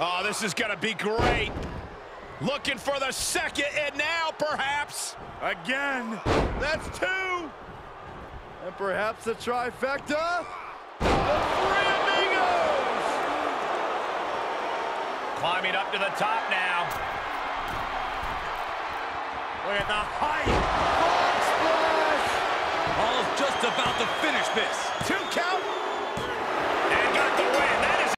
Oh, this is going to be great. Looking for the second, and now perhaps. Again. That's two. And perhaps the trifecta. The three amigos. Climbing up to the top now. Look at the height. Frog splash. Paul's just about to finish this.